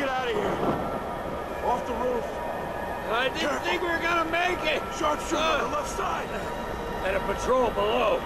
get out of here. Off the roof. I didn't Careful. think we were gonna make it. Sharpshooter uh, on the uh, left side. And a patrol below.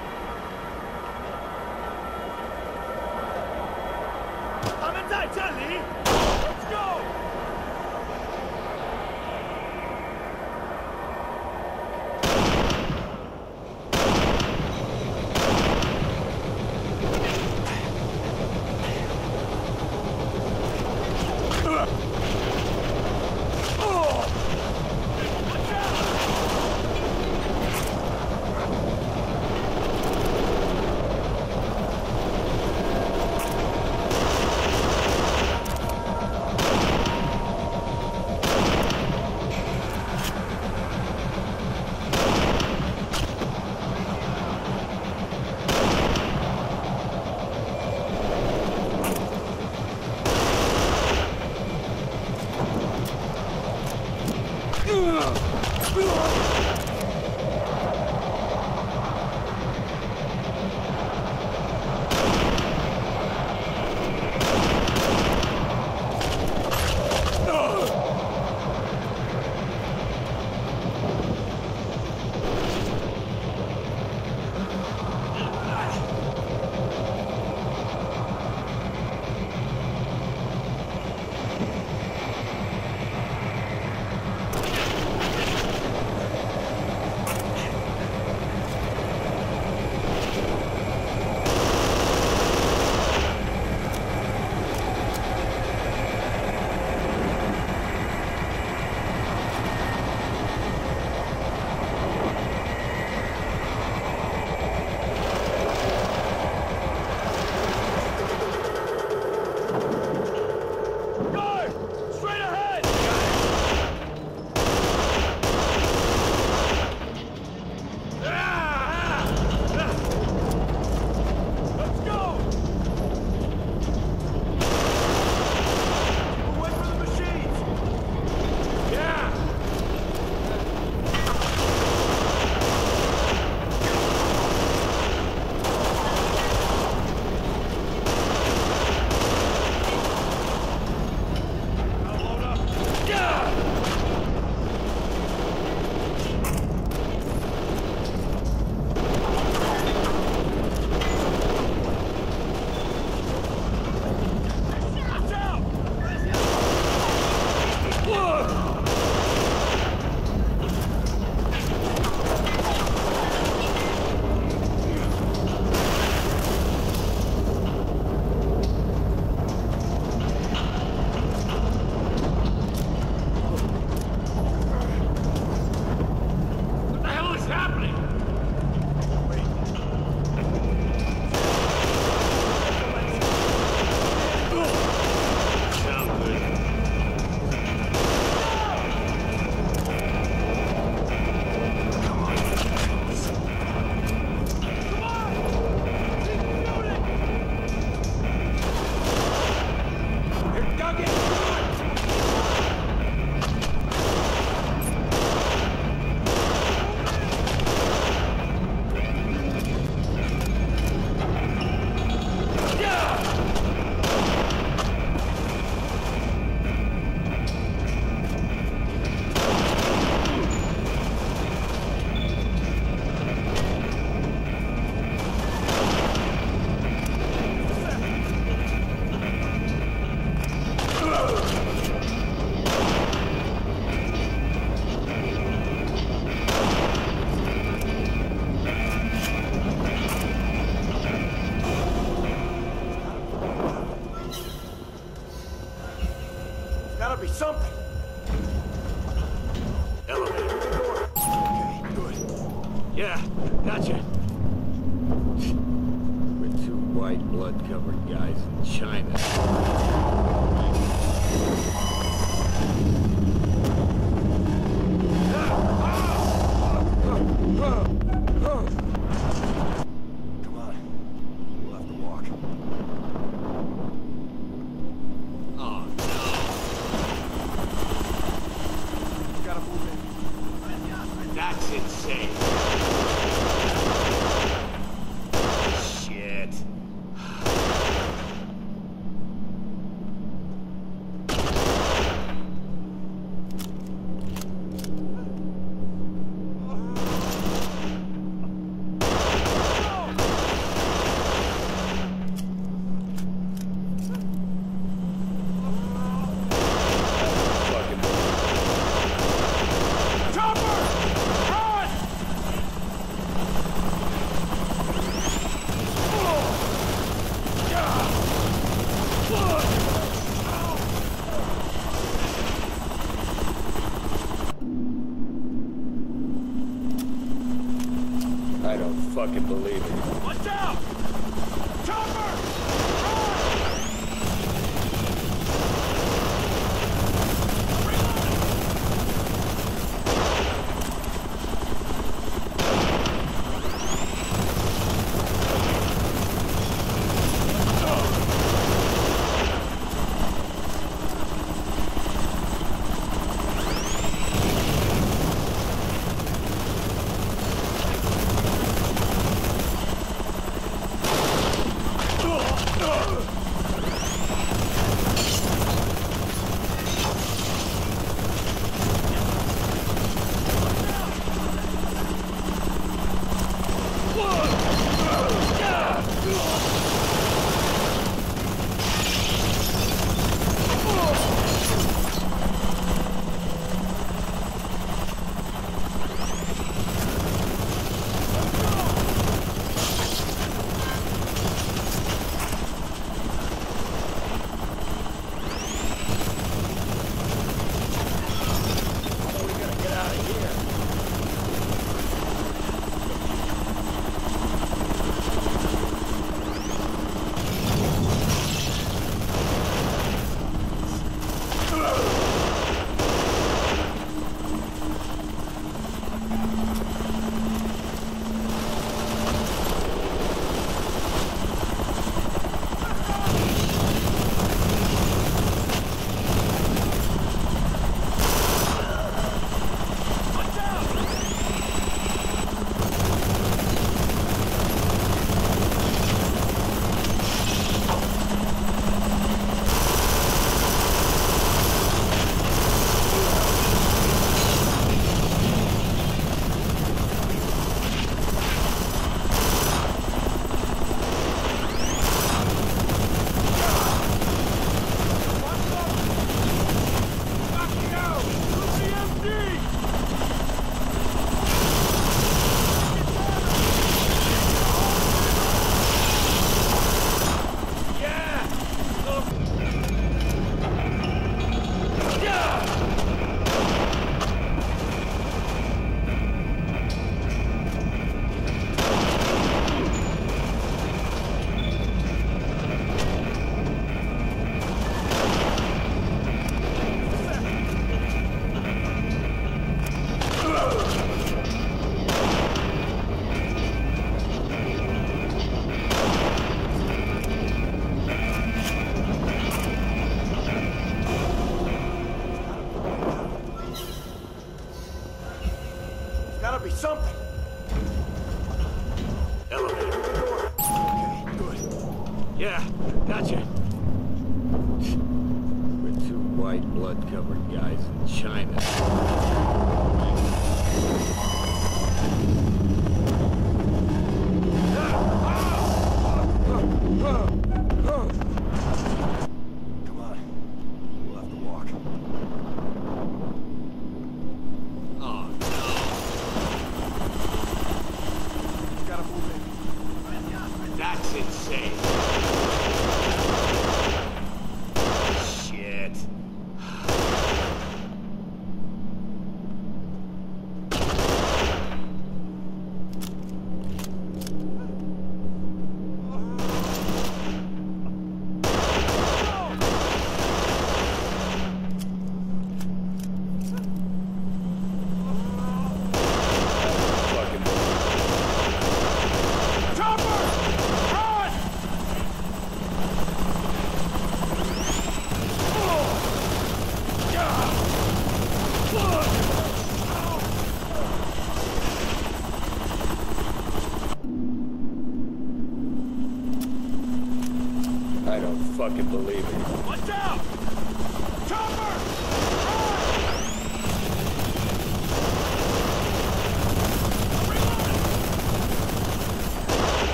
I don't fucking believe it. Watch out!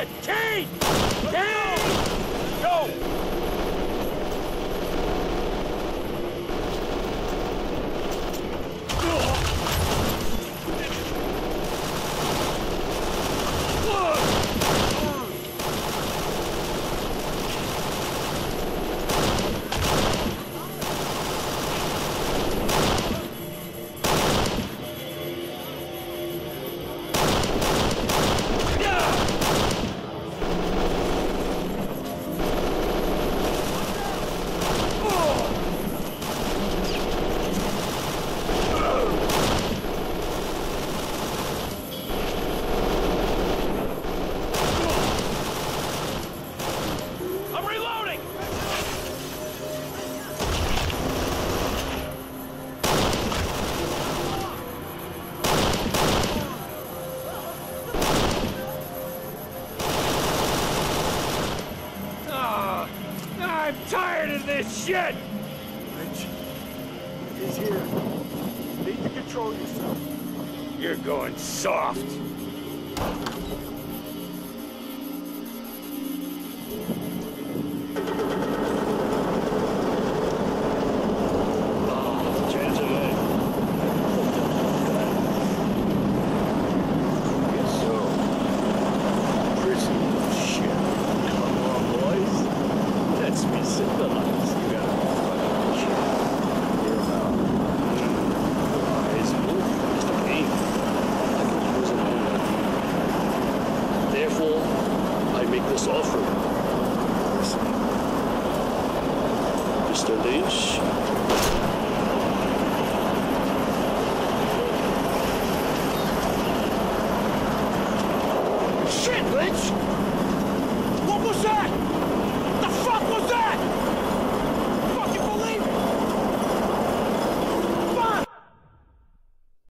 Shit! Kane! Control yourself. You're going soft. Mr.